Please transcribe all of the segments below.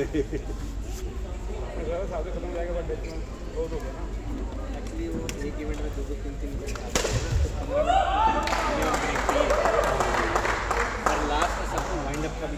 Full day साथ खत्म जाएगा बट बहुत गया ना एक्चुअली वो एक इवेंट में दो तीन तीन लास्ट का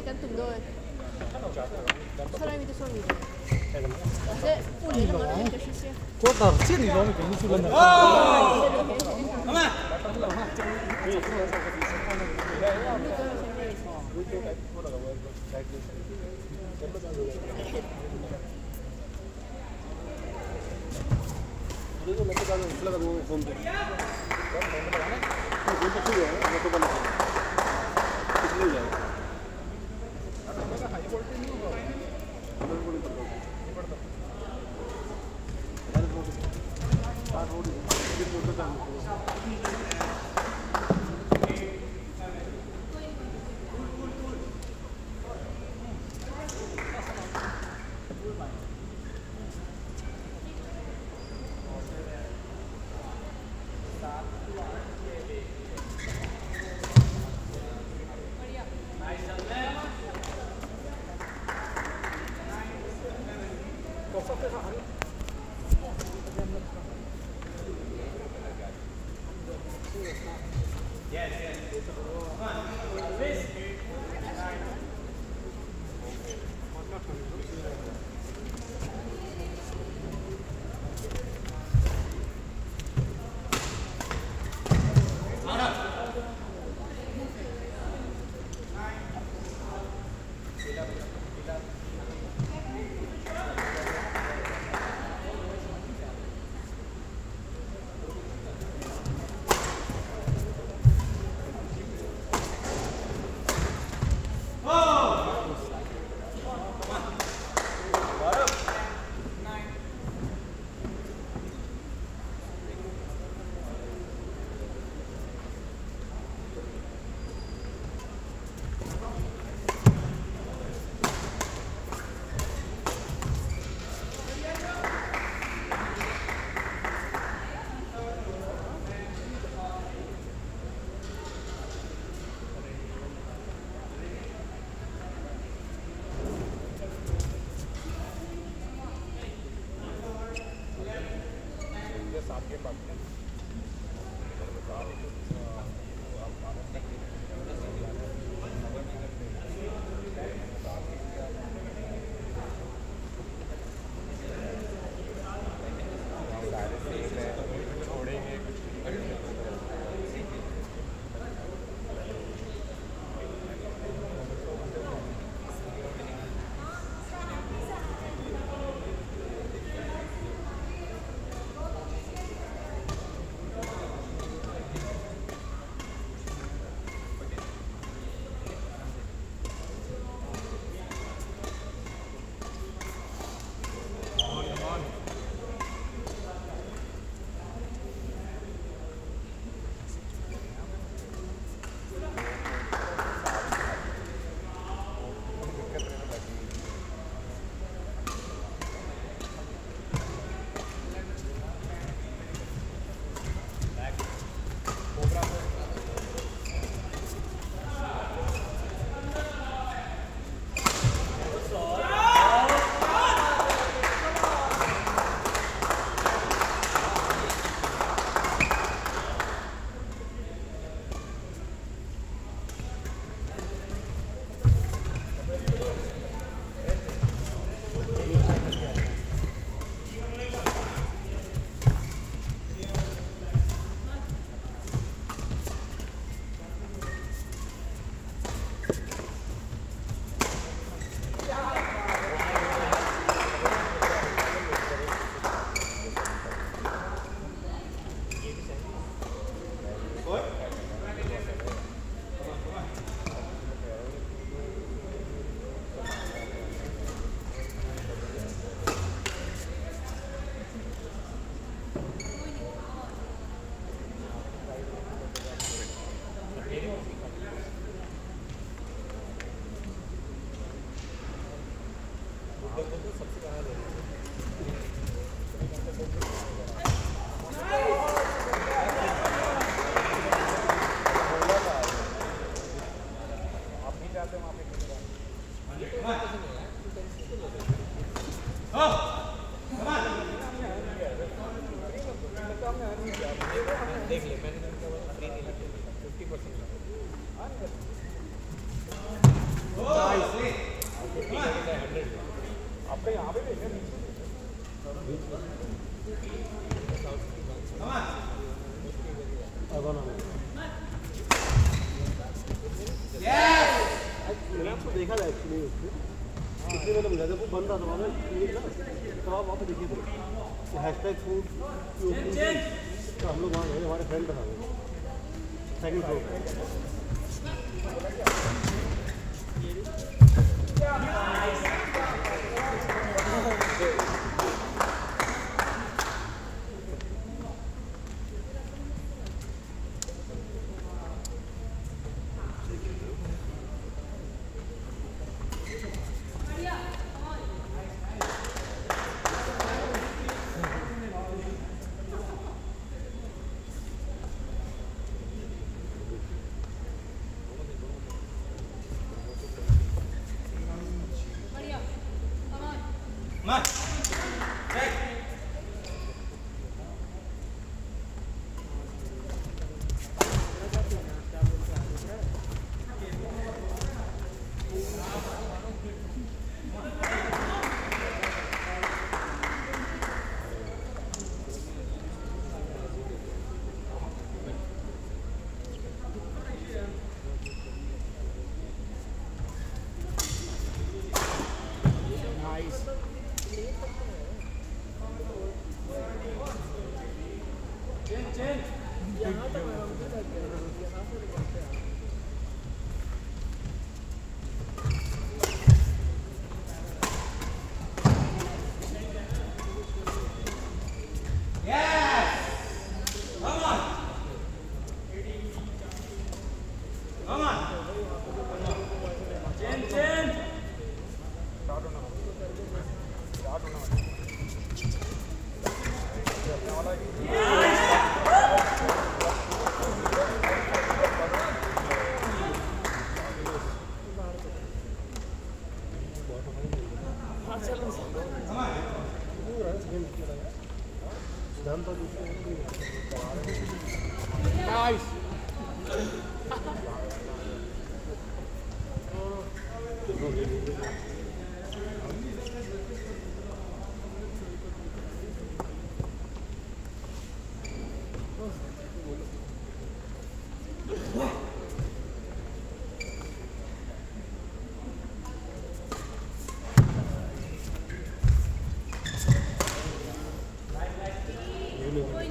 약간 등도에 사람이 또 손이 네, 뿌리는 거는 이렇게 쉬세요. 좋았다. 체리 너무 괜히 쓰는다. 엄마. 그래서 몇 가지 올라가고 본데. 그거 좀 풀려. 그거 좀 풀려. देखा था एक्चुअली इसलिए मैंने बोला था बन बंद था मैंने तो आप वहाँ पर देखिए तो हैश टैग फ़ूड की तो हम लोग वहाँ गए, हमारे फ्रेंड बना गए सेकेंड फ्लोर पे।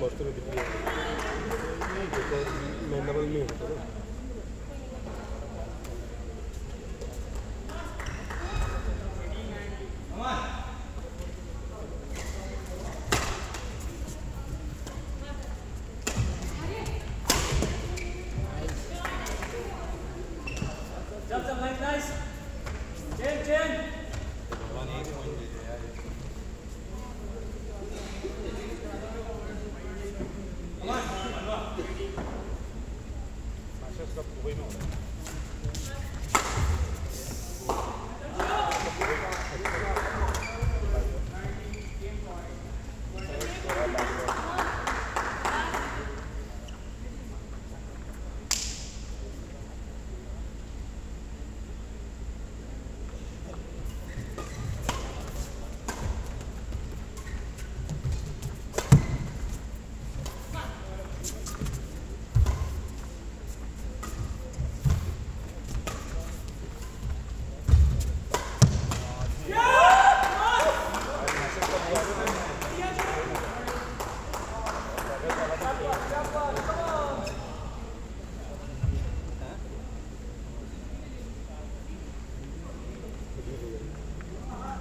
কষ্ট করে দিতে মেন্দাবল নিয়ে হতো না